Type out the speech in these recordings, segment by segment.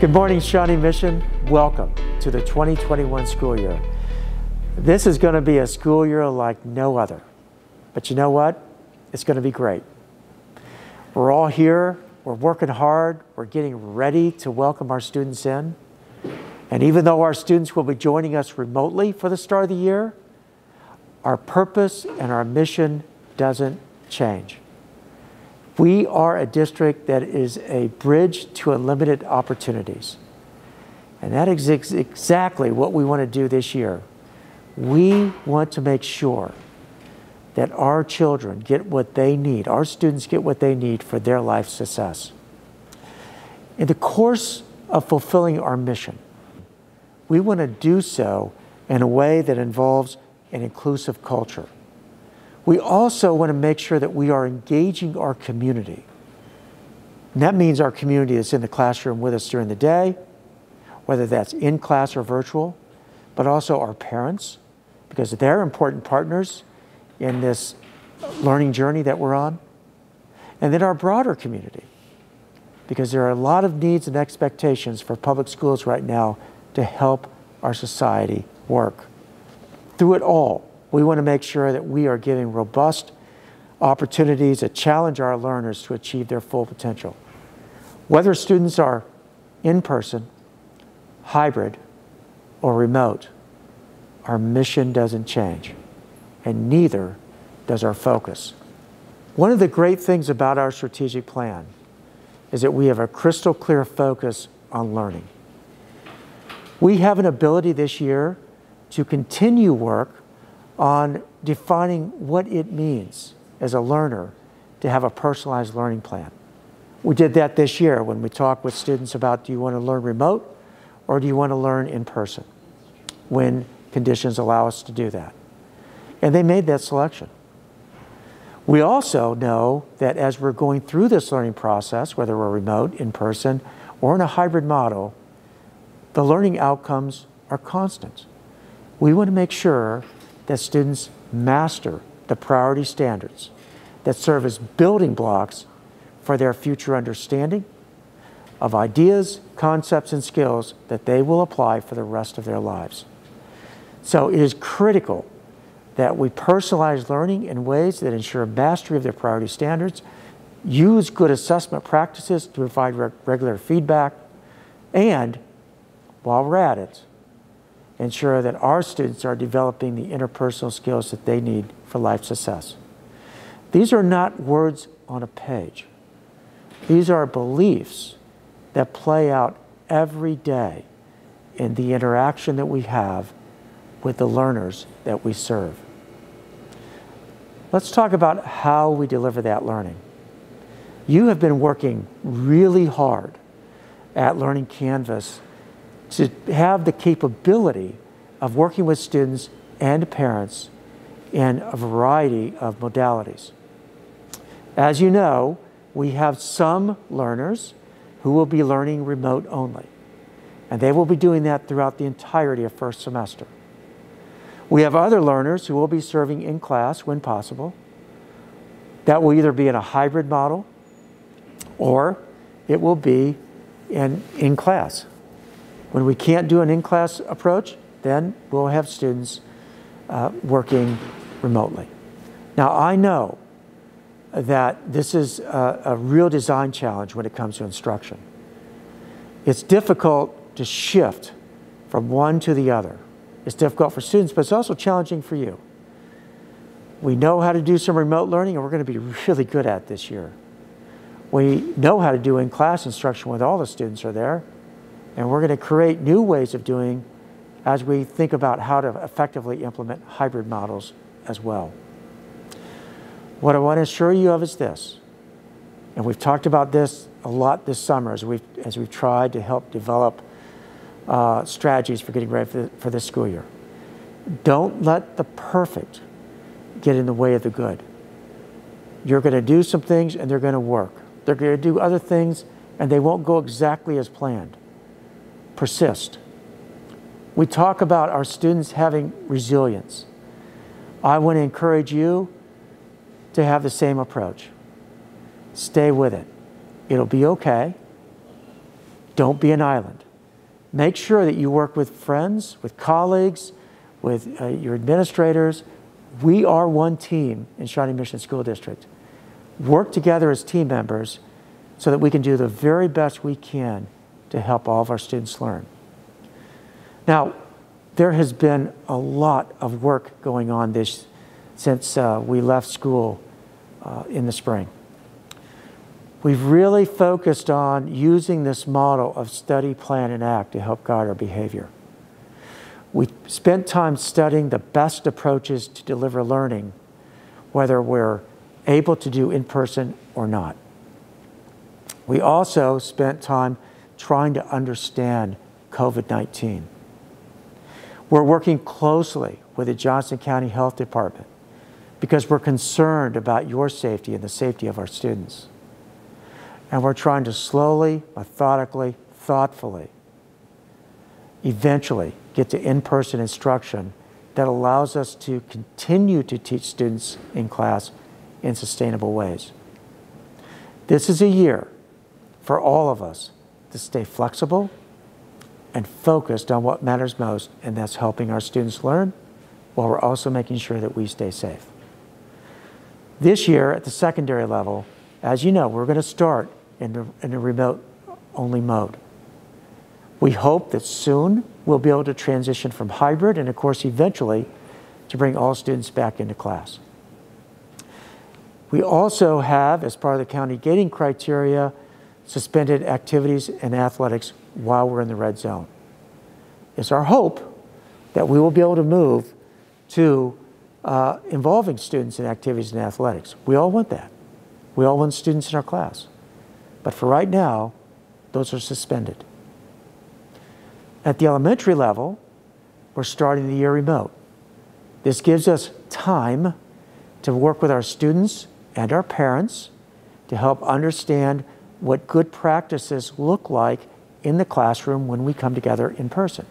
Good morning, Shawnee Mission. Welcome to the 2021 school year. This is going to be a school year like no other. But you know what? It's going to be great. We're all here, we're working hard, we're getting ready to welcome our students in. And even though our students will be joining us remotely for the start of the year, our purpose and our mission doesn't change. We are a district that is a bridge to unlimited opportunities. And that is ex exactly what we want to do this year. We want to make sure that our children get what they need, our students get what they need for their life success. In the course of fulfilling our mission, we want to do so in a way that involves an inclusive culture. We also want to make sure that we are engaging our community. And that means our community is in the classroom with us during the day, whether that's in class or virtual, but also our parents, because they're important partners in this learning journey that we're on. And then our broader community, because there are a lot of needs and expectations for public schools right now to help our society work. Through it all, we want to make sure that we are giving robust opportunities that challenge our learners to achieve their full potential. Whether students are in person, hybrid, or remote, our mission doesn't change, and neither does our focus. One of the great things about our strategic plan is that we have a crystal clear focus on learning. We have an ability this year to continue work on defining what it means as a learner to have a personalized learning plan. We did that this year when we talked with students about do you want to learn remote or do you want to learn in person when conditions allow us to do that. And they made that selection. We also know that as we're going through this learning process, whether we're remote, in person, or in a hybrid model, the learning outcomes are constant. We want to make sure that students master the priority standards that serve as building blocks for their future understanding of ideas, concepts, and skills that they will apply for the rest of their lives. So it is critical that we personalize learning in ways that ensure mastery of their priority standards, use good assessment practices to provide re regular feedback, and while we're at it, ensure that our students are developing the interpersonal skills that they need for life success. These are not words on a page. These are beliefs that play out every day in the interaction that we have with the learners that we serve. Let's talk about how we deliver that learning. You have been working really hard at Learning Canvas to have the capability of working with students and parents in a variety of modalities. As you know, we have some learners who will be learning remote only, and they will be doing that throughout the entirety of first semester. We have other learners who will be serving in class when possible. That will either be in a hybrid model or it will be in, in class. When we can't do an in-class approach, then we'll have students uh, working remotely. Now, I know that this is a, a real design challenge when it comes to instruction. It's difficult to shift from one to the other. It's difficult for students, but it's also challenging for you. We know how to do some remote learning, and we're going to be really good at this year. We know how to do in-class instruction when all the students are there, and we're going to create new ways of doing as we think about how to effectively implement hybrid models as well. What I want to assure you of is this, and we've talked about this a lot this summer as we've, as we've tried to help develop uh, strategies for getting ready for, for this school year. Don't let the perfect get in the way of the good. You're going to do some things and they're going to work. They're going to do other things and they won't go exactly as planned persist. We talk about our students having resilience. I want to encourage you to have the same approach. Stay with it. It'll be okay. Don't be an island. Make sure that you work with friends, with colleagues, with uh, your administrators. We are one team in Shawnee Mission School District. Work together as team members so that we can do the very best we can to help all of our students learn. Now, there has been a lot of work going on this since uh, we left school uh, in the spring. We've really focused on using this model of study, plan, and act to help guide our behavior. We spent time studying the best approaches to deliver learning, whether we're able to do in person or not. We also spent time trying to understand COVID 19. We're working closely with the Johnson County Health Department because we're concerned about your safety and the safety of our students. And we're trying to slowly, methodically, thoughtfully, eventually get to in person instruction that allows us to continue to teach students in class in sustainable ways. This is a year for all of us to stay flexible and focused on what matters most, and that's helping our students learn while we're also making sure that we stay safe. This year at the secondary level, as you know, we're going to start in, the, in a remote only mode. We hope that soon we'll be able to transition from hybrid and, of course, eventually to bring all students back into class. We also have, as part of the county gating criteria, suspended activities and athletics while we're in the red zone. It's our hope that we will be able to move to uh, involving students in activities and athletics. We all want that. We all want students in our class. But for right now, those are suspended. At the elementary level, we're starting the year remote. This gives us time to work with our students and our parents to help understand what good practices look like in the classroom when we come together in person.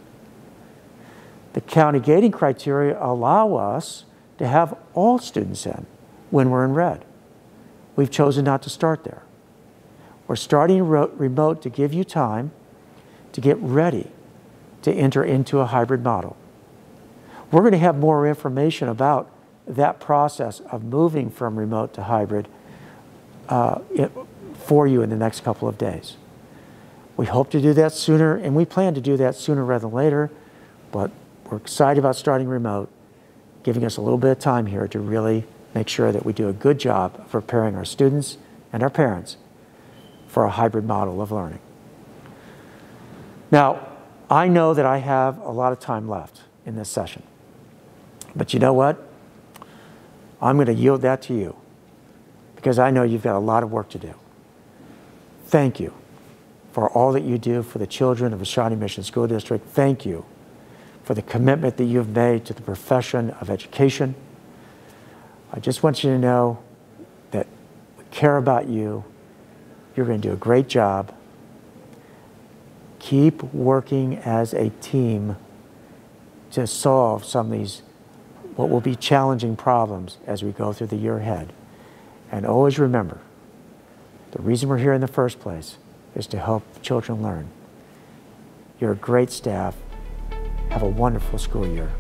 The county gating criteria allow us to have all students in when we're in red. We've chosen not to start there. We're starting remote to give you time to get ready to enter into a hybrid model. We're going to have more information about that process of moving from remote to hybrid uh, for you in the next couple of days. We hope to do that sooner, and we plan to do that sooner rather than later, but we're excited about starting remote, giving us a little bit of time here to really make sure that we do a good job of preparing our students and our parents for a hybrid model of learning. Now, I know that I have a lot of time left in this session, but you know what? I'm going to yield that to you because I know you've got a lot of work to do. Thank you for all that you do for the children of the Shawnee Mission School District. Thank you for the commitment that you've made to the profession of education. I just want you to know that we care about you. You're going to do a great job. Keep working as a team to solve some of these, what will be challenging problems as we go through the year ahead. And always remember, the reason we're here in the first place is to help children learn. You're a great staff. Have a wonderful school year.